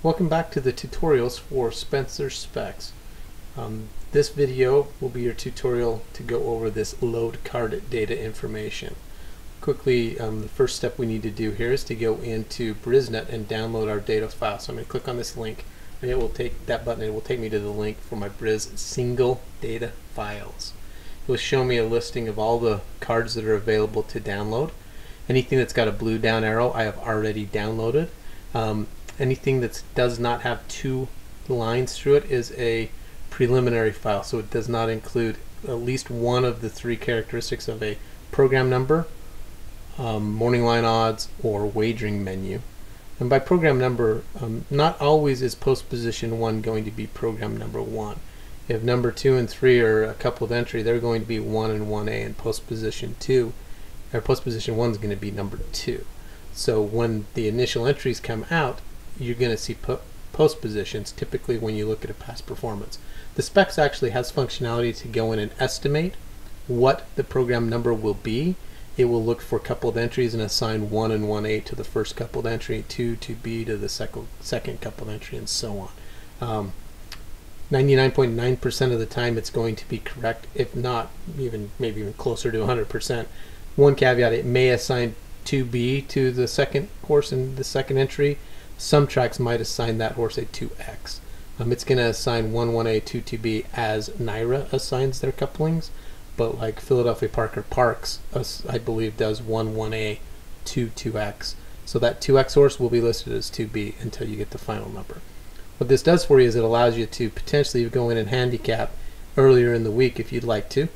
Welcome back to the tutorials for Spencer Specs. Um, this video will be your tutorial to go over this load card data information. Quickly, um, the first step we need to do here is to go into Brisnet and download our data file. So I'm going to click on this link and it will take that button it will take me to the link for my Bris single data files. It will show me a listing of all the cards that are available to download. Anything that's got a blue down arrow I have already downloaded. Um, anything that does not have two lines through it is a preliminary file. So it does not include at least one of the three characteristics of a program number um, morning line odds or wagering menu. And by program number um, not always is post position 1 going to be program number 1 if number 2 and 3 are a coupled entry they're going to be 1 and 1a and post position 2 or post position 1 is going to be number 2 so when the initial entries come out you're going to see po post positions typically when you look at a past performance. The specs actually has functionality to go in and estimate what the program number will be. It will look for coupled entries and assign 1 and 1A to the first coupled entry, 2 to B to the second, second coupled entry, and so on. Um, 99.9% of the time it's going to be correct, if not even maybe even closer to 100%. One caveat, it may assign 2B to the second horse in the second entry, some tracks might assign that horse a 2x. Um, it's going to assign 1 1A 2 2B as NYRA assigns their couplings, but like Philadelphia Parker Parks, I believe, does 1 1A 2 2x. So that 2x horse will be listed as 2B until you get the final number. What this does for you is it allows you to potentially go in and handicap earlier in the week if you'd like to.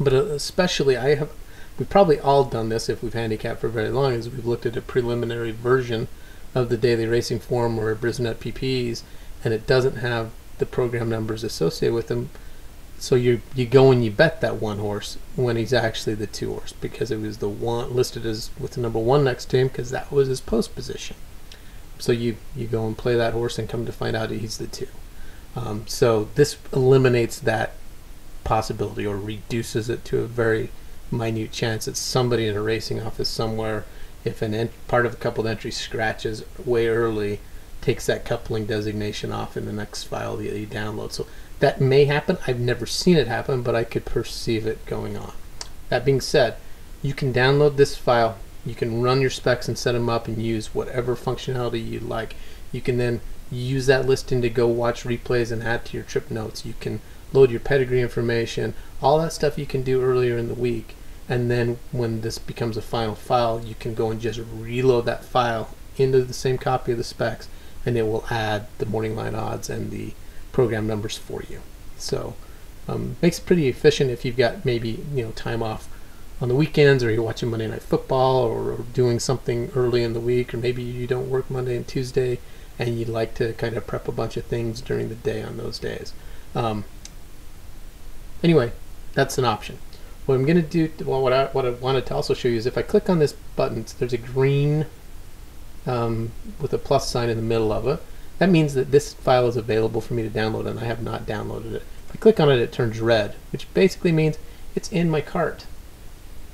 But uh, especially, I have, we've probably all done this if we've handicapped for very long, is we've looked at a preliminary version of the daily racing form or Brisnet PPs, and it doesn't have the program numbers associated with them. So you you go and you bet that one horse when he's actually the two horse because it was the one listed as with the number one next to him because that was his post position. So you you go and play that horse and come to find out he's the two. Um, so this eliminates that possibility or reduces it to a very minute chance that somebody in a racing office somewhere if an part of a coupled entry scratches way early, takes that coupling designation off in the next file that you download. So that may happen. I've never seen it happen, but I could perceive it going on. That being said, you can download this file. You can run your specs and set them up and use whatever functionality you like. You can then use that listing to go watch replays and add to your trip notes. You can load your pedigree information, all that stuff you can do earlier in the week and then when this becomes a final file you can go and just reload that file into the same copy of the specs and it will add the morning line odds and the program numbers for you. So um, makes it pretty efficient if you've got maybe you know time off on the weekends or you're watching Monday Night Football or, or doing something early in the week or maybe you don't work Monday and Tuesday and you'd like to kind of prep a bunch of things during the day on those days. Um, anyway that's an option what I'm going to do, well, what I, what I wanted to also show you is if I click on this button, there's a green um, with a plus sign in the middle of it. That means that this file is available for me to download and I have not downloaded it. If I click on it, it turns red, which basically means it's in my cart.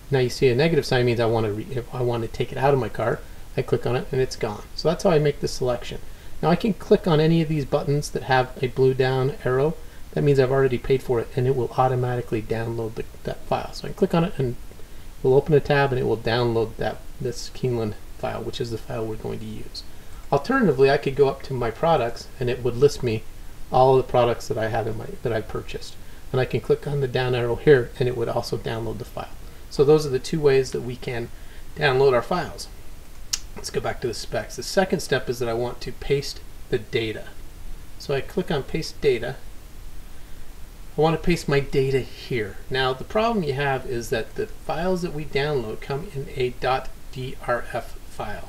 Now you see a negative sign means I want to I want to take it out of my cart. I click on it and it's gone. So that's how I make the selection. Now I can click on any of these buttons that have a blue down arrow that means I've already paid for it and it will automatically download the, that file. So I can click on it and we'll open a tab and it will download that this Keeneland file, which is the file we're going to use. Alternatively, I could go up to my products and it would list me all the products that I have in my that I purchased. And I can click on the down arrow here and it would also download the file. So those are the two ways that we can download our files. Let's go back to the specs. The second step is that I want to paste the data. So I click on paste data I want to paste my data here. Now the problem you have is that the files that we download come in a .drf file.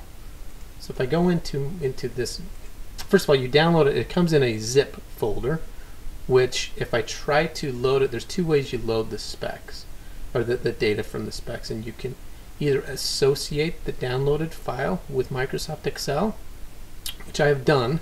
So if I go into into this, first of all you download it, it comes in a zip folder, which if I try to load it, there's two ways you load the specs, or the, the data from the specs, and you can either associate the downloaded file with Microsoft Excel, which I have done,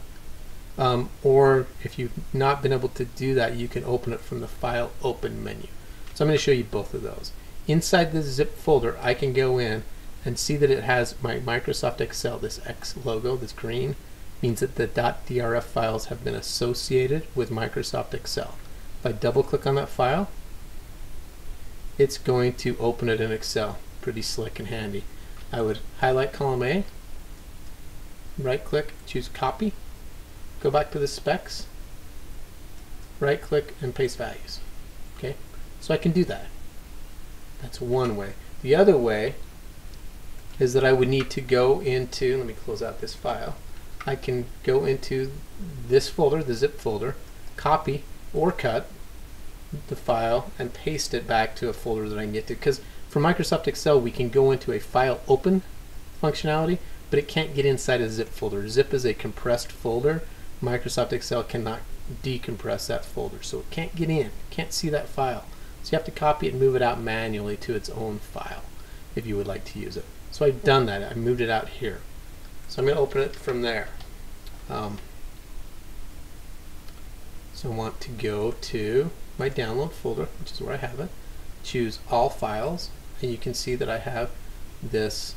um, or if you've not been able to do that, you can open it from the File Open menu. So I'm going to show you both of those. Inside the zip folder, I can go in and see that it has my Microsoft Excel, this X logo, this green, means that the .drf files have been associated with Microsoft Excel. If I double click on that file, it's going to open it in Excel. Pretty slick and handy. I would highlight column A, right click, choose copy, go back to the specs, right click and paste values. Okay, so I can do that. That's one way. The other way is that I would need to go into, let me close out this file, I can go into this folder, the zip folder, copy or cut the file and paste it back to a folder that I get to. Because for Microsoft Excel, we can go into a file open functionality, but it can't get inside a zip folder. Zip is a compressed folder. Microsoft Excel cannot decompress that folder, so it can't get in, can't see that file. So you have to copy it and move it out manually to its own file if you would like to use it. So I've done that. I moved it out here. So I'm going to open it from there. Um, so I want to go to my download folder, which is where I have it, choose all files, and you can see that I have this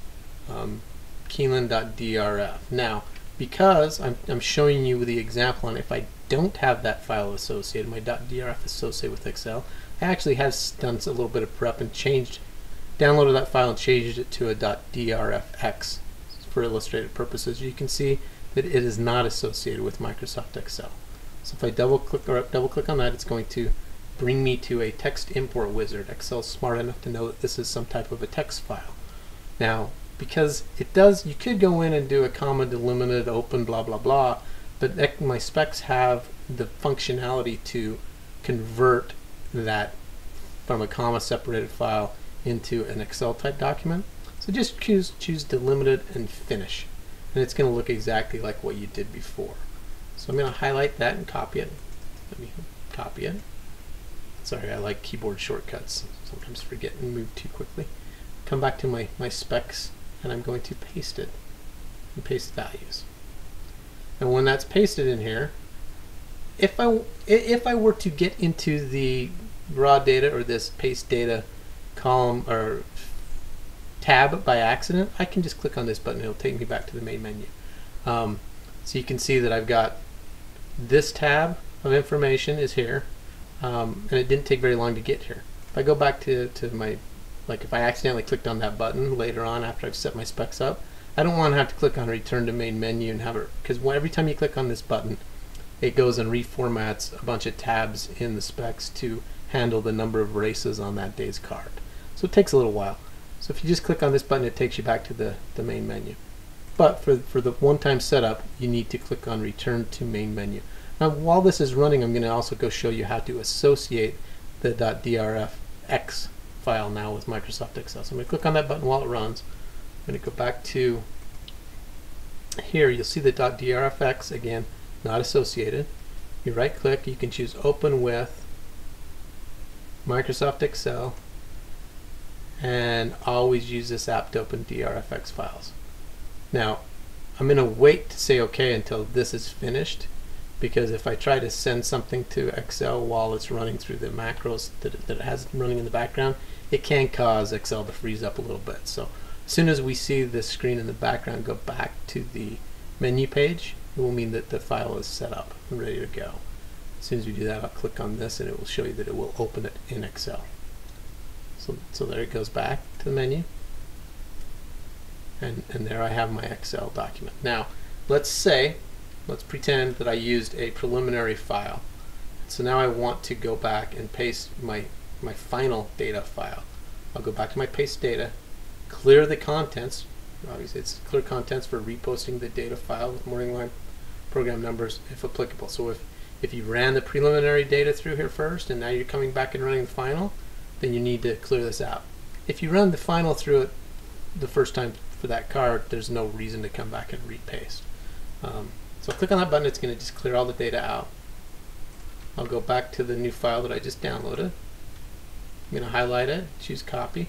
um, Keeneland.drf. Now, because I'm, I'm showing you the example and if I don't have that file associated, my .drf associated with Excel, I actually have done a little bit of prep and changed, downloaded that file and changed it to a .drfx for illustrative purposes. You can see that it is not associated with Microsoft Excel. So if I double click or double click on that, it's going to bring me to a text import wizard. Excel's smart enough to know that this is some type of a text file. Now, because it does, you could go in and do a comma delimited open blah blah blah, but my specs have the functionality to convert that from a comma separated file into an Excel type document. So just choose, choose delimited and finish. And it's going to look exactly like what you did before. So I'm going to highlight that and copy it. Let me copy it. Sorry, I like keyboard shortcuts. Sometimes forget and move too quickly. Come back to my, my specs and I'm going to paste it and paste values. And when that's pasted in here, if I if I were to get into the raw data or this paste data column or tab by accident, I can just click on this button. It'll take me back to the main menu. Um, so you can see that I've got this tab of information is here, um, and it didn't take very long to get here. If I go back to, to my, like if I accidentally clicked on that button later on after I've set my specs up, I don't want to have to click on return to main menu and have it, because every time you click on this button, it goes and reformats a bunch of tabs in the specs to handle the number of races on that day's card. So it takes a little while. So if you just click on this button, it takes you back to the, the main menu. But for, for the one-time setup, you need to click on Return to Main Menu. Now, while this is running, I'm going to also go show you how to associate the .drfx file now with Microsoft Excel. So I'm going to click on that button while it runs. I'm going to go back to here. You'll see the .drfx, again, not associated. You right-click, you can choose Open with Microsoft Excel and always use this app to open DRFX files. Now, I'm going to wait to say OK until this is finished because if I try to send something to Excel while it's running through the macros that it, that it has running in the background, it can cause Excel to freeze up a little bit. So as soon as we see this screen in the background go back to the menu page, it will mean that the file is set up and ready to go. As soon as we do that, I'll click on this and it will show you that it will open it in Excel. So, so there it goes back to the menu. And, and there I have my Excel document. Now, let's say, let's pretend that I used a preliminary file. So now I want to go back and paste my, my final data file. I'll go back to my paste data, clear the contents. Obviously, it's clear contents for reposting the data file with morning line program numbers if applicable. So if, if you ran the preliminary data through here first and now you're coming back and running the final, then you need to clear this out. If you run the final through it the first time for that card, there's no reason to come back and repaste. Um, so click on that button, it's going to just clear all the data out. I'll go back to the new file that I just downloaded. I'm going to highlight it, choose copy,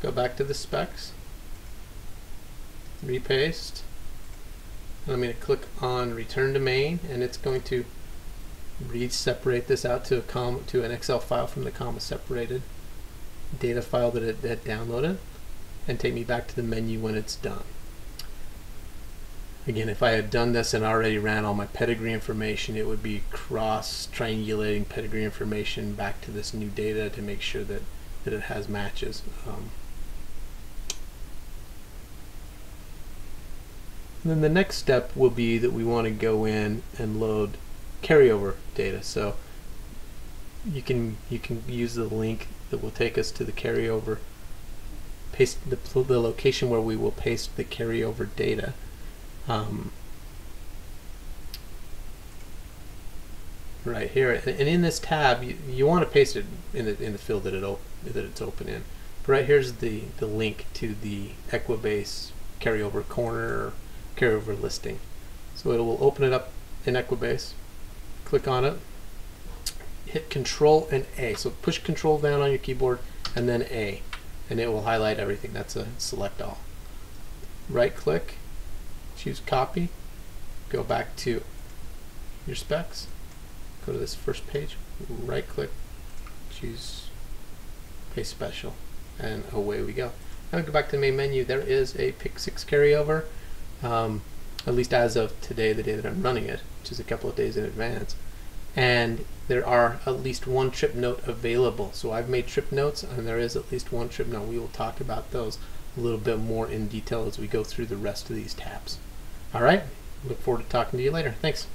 go back to the specs, repaste, and I'm going to click on return to main and it's going to read separate this out to a com to an Excel file from the comma separated data file that it had downloaded and take me back to the menu when it's done. Again, if I had done this and already ran all my pedigree information, it would be cross triangulating pedigree information back to this new data to make sure that, that it has matches. Um, then the next step will be that we want to go in and load carryover data. So you can you can use the link that will take us to the carryover paste the, the location where we will paste the carryover data. Um, right here, and in this tab, you, you want to paste it in the in the field that it that it's open in. But right here's the the link to the Equibase carryover corner carryover listing. So it will open it up in Equibase. Click on it. Hit Control and A. So push Control down on your keyboard and then A and it will highlight everything. That's a select all. Right click, choose copy, go back to your specs, go to this first page, right click, choose paste special, and away we go. Now go back to the main menu. There is a Pick6 carryover, um, at least as of today, the day that I'm running it, which is a couple of days in advance and there are at least one trip note available. So I've made trip notes and there is at least one trip note. We will talk about those a little bit more in detail as we go through the rest of these tabs. All right, look forward to talking to you later. Thanks.